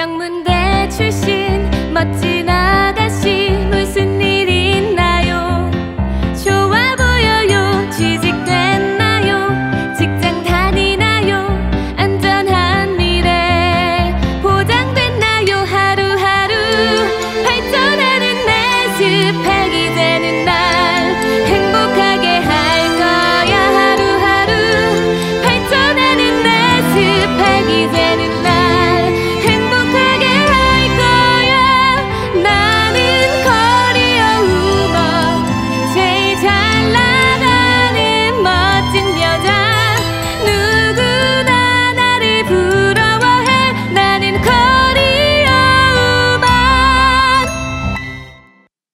명문대 출신 멋진